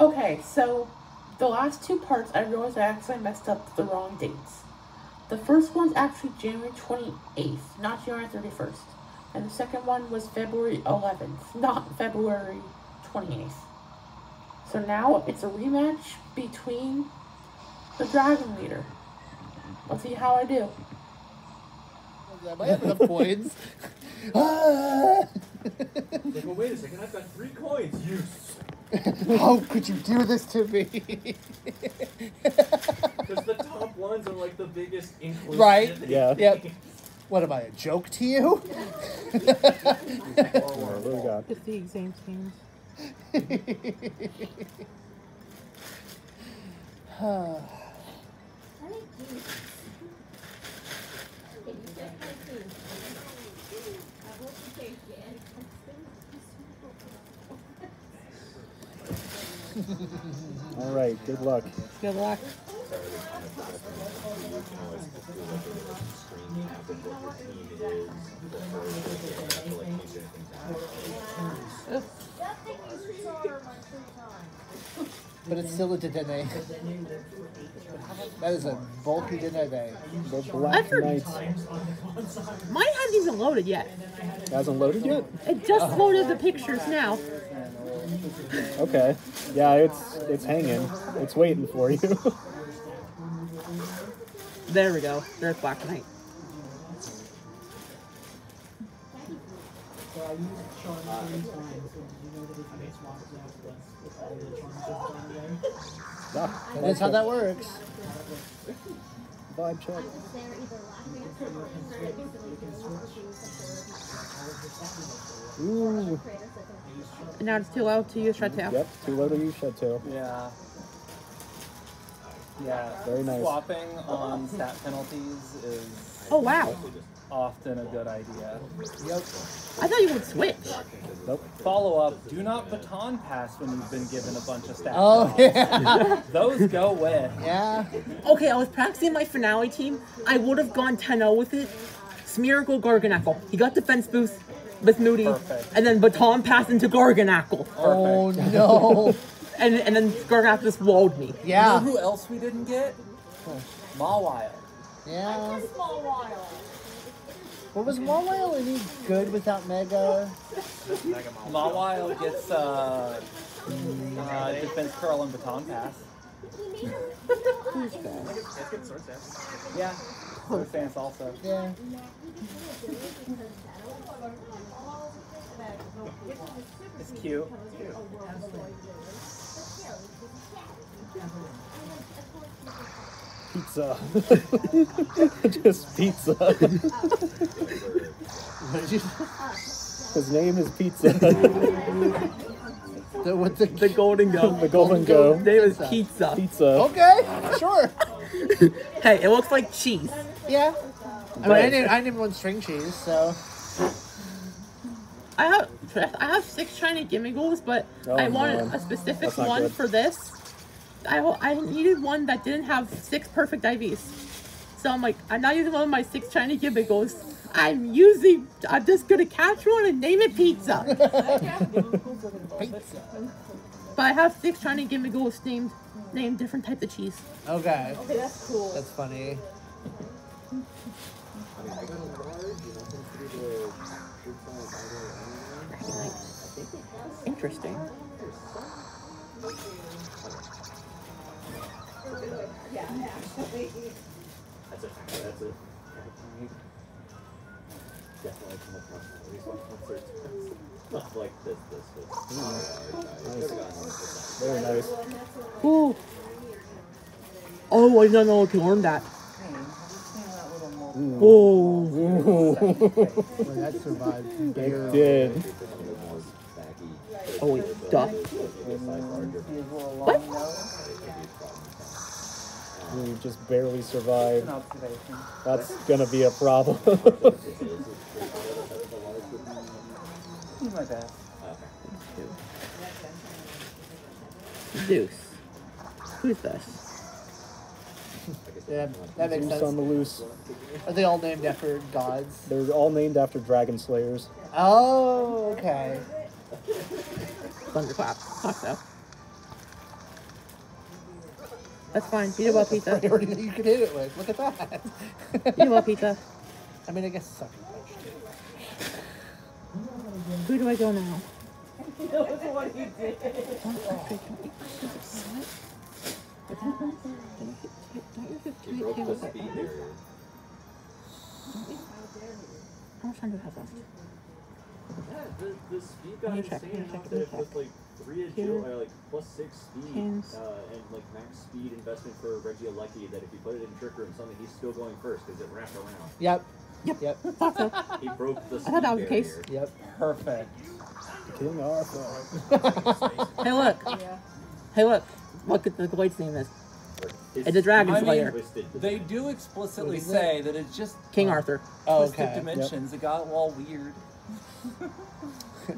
Okay, so the last two parts, I realized I actually messed up the wrong dates. The first one's actually January 28th, not January 31st. And the second one was February 11th, not February 28th. So now it's a rematch between the Dragon Leader. Let's see how I do. I might have enough coins. Ah! Like, well, wait a second, I've got three coins. You. How could you do this to me? Because the top ones are like the biggest inclusion. Right. Yeah. Yep. What am I, a joke to you? Alright, what do we got? It's the exam schemes. All right, good luck. Good luck. but it's still a Dedenne. That is a bulky Dedenne. The Black heard- Knight Mine hasn't even loaded yet. It hasn't loaded yet. It just loaded the pictures now. Okay. Yeah, it's it's hanging. It's waiting for you. There we go. There's Black Knight. That's how that works. Vibe check. Ooh. Now it's too low to use Shed Tail. Yep. Too low to use shed tail. Yeah. Yeah. Very nice. Swapping on stat penalties is Oh wow. often a good idea. Yep. I thought you would switch. Nope. Follow up, do not baton pass when you've been given a bunch of stat Oh, penalties. yeah. Those go with. yeah. Okay, I was practicing my finale team. I would have gone 10-0 with it. Smeargle Garganacl. He got defense boost with Moody. Perfect. And then baton pass into Garganacl. Oh, no. And and then Garganacl just walled me. You know Yeah. who else we didn't get? Mawile. Yeah. What was Mawile any good without Mega? Mawile gets uh, uh, defense curl and baton pass. Yeah. Swords Dance also. Yeah. It's cute. Pizza. Just pizza. What did you His name is Pizza. the, what the, The Gholdengo. the Gholdengo. His name is pizza. Pizza. Okay, sure. Hey, it looks like cheese. Yeah. I mean, I named, I named one string cheese, so. I have I have six shiny Gimmighouls, but Oh, I wanted man. a specific one good. for this. I I needed one that didn't have six perfect IVs. So I'm like, I'm not using one of my six shiny Gimmighouls. I'm using. I'm just gonna catch one and name it pizza. Pizza. but I have six shiny Gimmighouls named named different types of cheese. Okay. Okay, that's cool. That's funny. Interesting. Yeah, actually. That's a that's a definitely come across at least one concert. Not like this, this, this. Very nice. Ooh. Oh, I don't know if you learned that. Oh. Ooh. Well, that survived. It did. Oh wait, duh. What? We just barely survived. That's gonna be a problem. Do my best. Zeus. Who's this? Yeah, that makes Zeus on sense. the loose. Are they all named after gods? They're all named after dragon slayers. Oh, okay. Thunderclap. Thought so. That's fine. You do well, pizza. priority that you can hit it with. Look at that. You do well, pizza. I mean, I guess sucker punch too. Who do I go now? That was what he did. He broke the speed barrier. How much time do I have left? Yeah, the, the speed got Let me check, insane let me check, that let if me with like three Two, agility, or like plus six speed, uh, and like max speed investment for Regieleki, that if you put it in trick room something, he's still going first because it wrapped around. Yep. Yep. Yep. Thought so. He broke the speed thought that was the case. Yep. Perfect. King Arthur. Hey, look. Yeah. Hey, look. Look at the Gloid's name is Or his It's a dragon speed slayer. twisted They do explicitly What is say that it's just King uh, Arthur. Oh, twisted okay. dimensions. It got all weird.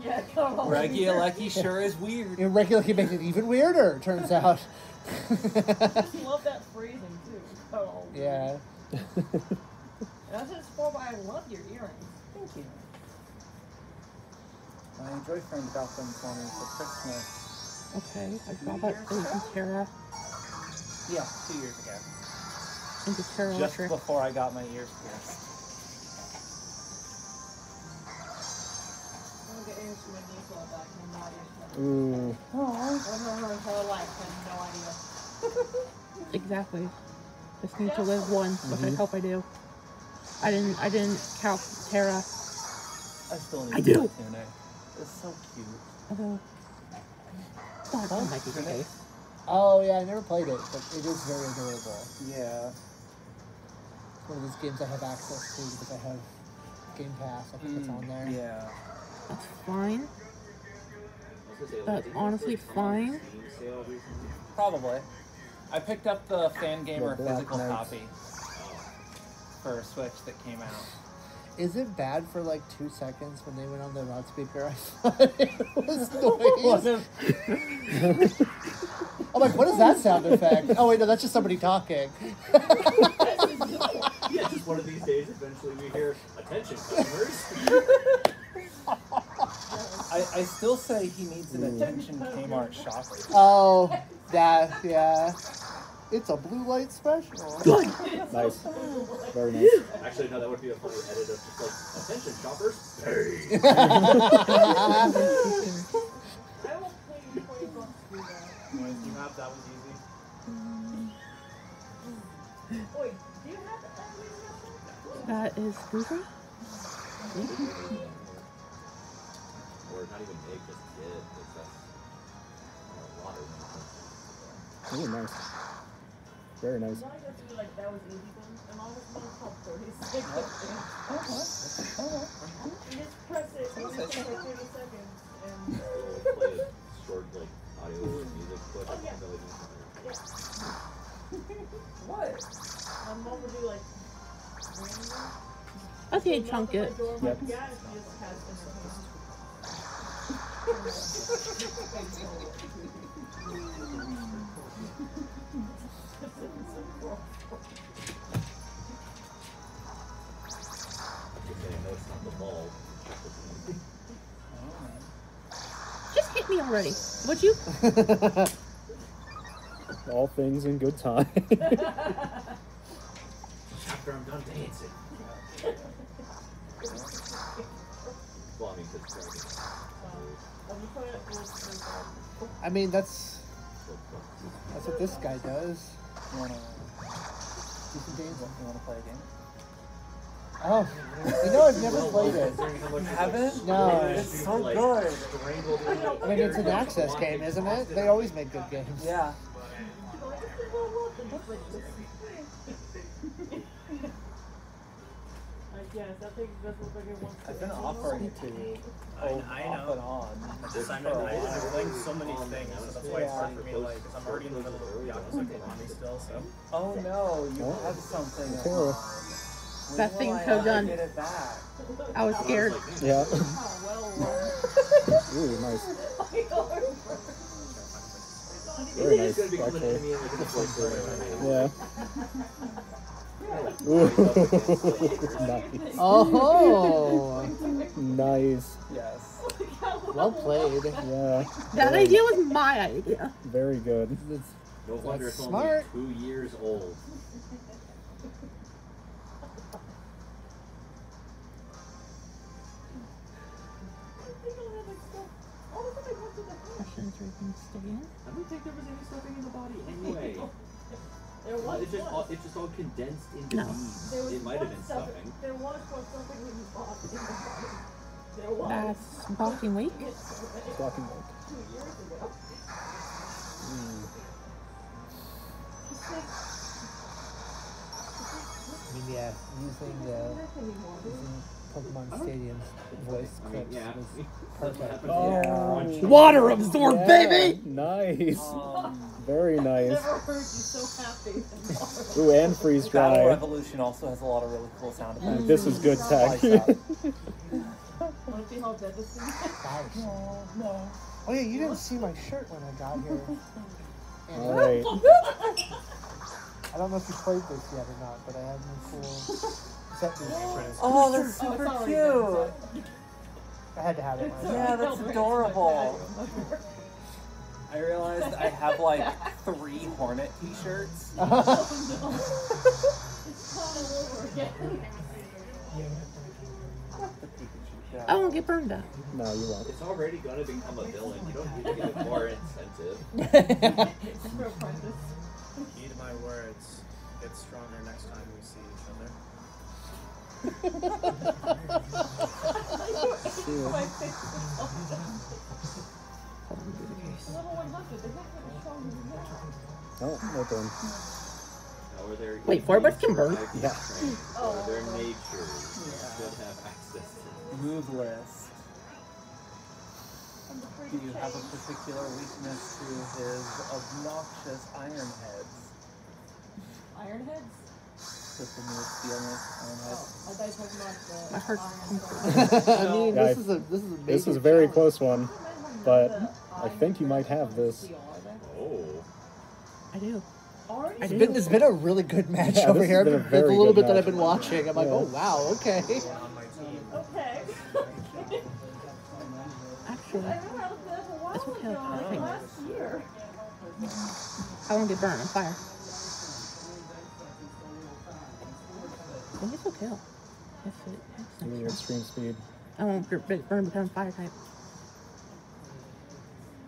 Yeah, come on. Regieleki sure is weird. And regularly makes it even weirder, it turns out. I just love that phrasing too. Oh, yeah. That's just for why I love your earrings. Thank you. My boyfriend got them for me for Christmas. Okay, I got that in Terra. Yeah, two years ago. Into Terra Just before I got my ears pierced. I'm gonna get my niece all. I'm not interested. Ooh. I've known her entire life. I no idea. Exactly. Just need to live one, which I hope I do. I didn't. I didn't count Terra. I still need I to do. get. It's so cute. Although, God, that might be the. Oh, yeah, I never played it, but it is very adorable. Yeah. It's one of those games I have access to because I have Game Pass. I think it's on there. Mm, Yeah. That's fine. I was gonna say, like, That's honestly it come on fine. Steam sale recently? Probably. I picked up the fan gamer The physical Knight. copy for a Switch that came out. Is it bad for like two seconds when they went on the loudspeaker? I thought it was noise. I'm like, what is that sound effect? Oh wait, no, that's just somebody talking. Yeah, just one of these days, eventually we hear, attention customers. I, I still say he needs an mm. attention Kmart shopper. Oh, that yeah. It's a blue light special. Good. Nice. Very nice. Actually, no, that would be a funny edit of just like, attention shoppers. Hey. I will pay you 20 bucks to do that. You have that was easy. Wait, do you have that? That is Google. Or not even big, just kid. Because that's a lot of Ooh, nice. Very nice. Now I got to like that was easy then. And all this one called 30 seconds. You just press it, and it takes like 30 seconds. And We'll play a short, like, audio music clip. Oh, yeah. that we what? My mom would do like random. I think chunk it. Yep. Just hit me already. Would you? All things in good time. After I'm done dancing. well, I mean, I mean, that's that's what this guy does. You wanna, You can dance. you wanna play a game? Oh, you know, I've never played it. Haven't? No. It's so good. I mean, it's an access game, isn't it? They always make good games. Yeah. Like, yes, I think that's what they're going I've been offering to I, oh, I off know. and on. Just, I'm, for a I. I'm playing so many um, things, so that's why it's hard for me to like, because I'm already in the middle of the Yakuza Kiwami still, so. Oh no, you Oh. have something. at Terra. When That will thing's so done. Get it back? I was scared. yeah. Oh, well, Ooh, nice. Very nice, It's gonna become an actually. enemy in like the first story. Yeah. Ooh. nice. Oh, Nice. Yes. well played. Yeah. That idea was my idea. Very good. It's No wonder That's it's smart. only two years old. Questions where you can stay in. I don't think there was any stuffing in the body anyway. There Well, was it's just all, it's just all condensed into No. beads. there was It might have been stuff- stuffing. There was one something in the body. In the body. There was. That's walking week. It's Walking like. two years ago. Mm. I mean, yeah, using uh, using Pokemon Stadium's voice clips yeah. was perfect. Oh. when you crunch. Water absorb, Yeah, baby! Nice. Um, Very nice. Never heard you so happy. Ooh, and freeze Battle dry. Revolution also has a lot of really cool sound effects. This is good tech. Want to see how devastating? Gosh. No, no. Oh yeah, you didn't see my shirt when I got here. And All right. I don't know if you played this yet or not, but I have my cool set piece. Oh, they're super it's already cute. I had to have it. When I Yeah, that's adorable. I realized I have like three Hornet t-shirts. Oh, no. It's all over again. I won't get burned up. No, you won't. It's already gonna become a villain. You don't need to give it more incentive. For apprentice. Heed my words. Get stronger next time No, no burn. How are their Wait, four bucks can burn? derived Yeah. Oh. Or their nature should have access to. Move list. Do you have a particular weakness to his obnoxious iron heads? Iron heads? My heart's iron pumping. sword. I mean, Yeah, this I- is a this is a This is a very challenge. close one. But I think you might have this. steel, are they? Oh. I do. Already? I It's been, it's been a really good match Yeah, over here. been a The little good bit that. I've been watching, I'm like, Yeah. oh wow, okay. On my team. Okay. Actually, I remember I looked at it a while That's okay, I think. last year. I won't get burned on fire. Think it's okay. If it has Give me some- your extreme speed. I won't get bit- burn become fire type.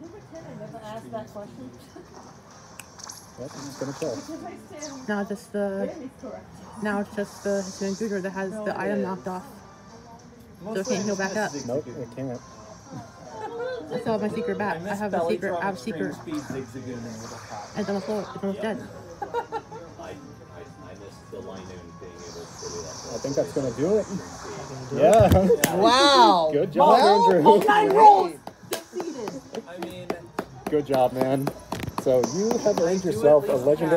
You pretend I never asked that question. Yep, it's gonna kill. Because I stand Now just the now it's just the Hisuian Goodra that has the item knocked off. So it can't heal back up. Nope, it can't. I still have my secret bat. I have a secret. I have a secret. Speed Zigzagoon and Little Pop. And it's almost low. It's almost dead. Do that. I think that's gonna do it. Yeah. Wow. Good job, Well, Andrew. great. Succeeded. I mean, Good job, man. So you have earned yourself a least legendary.